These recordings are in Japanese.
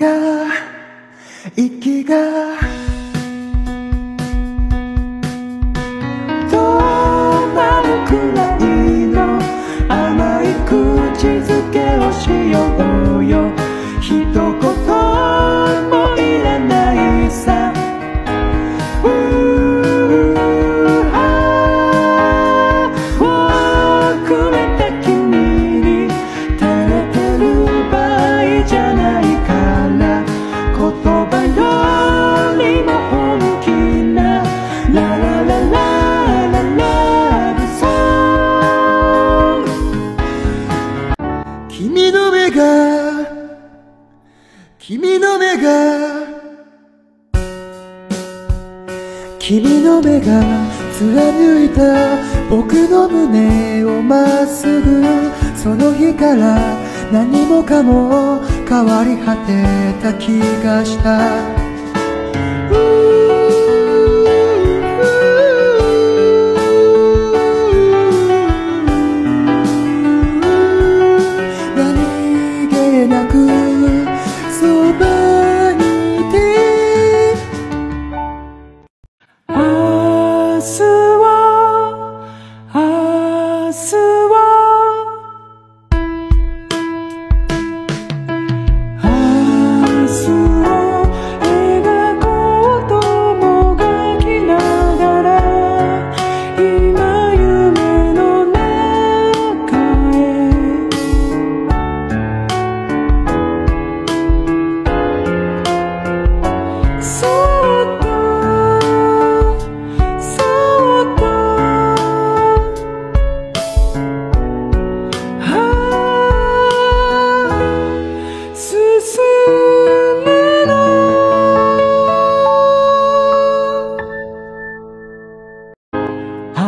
が息がの目が君の目が貫いた僕の胸をまっすぐその日から何もかも変わり果てた気がした。何気なく日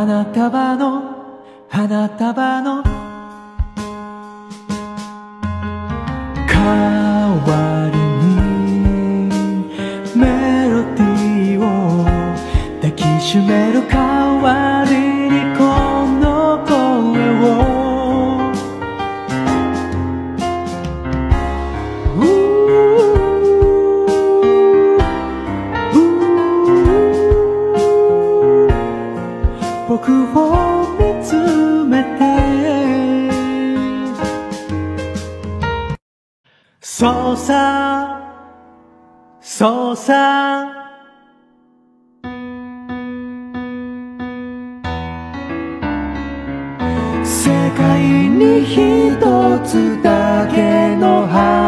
花束の花束の。代わりにメロディーを抱きしめる代わりそうさそうさ世界に一つだけの花。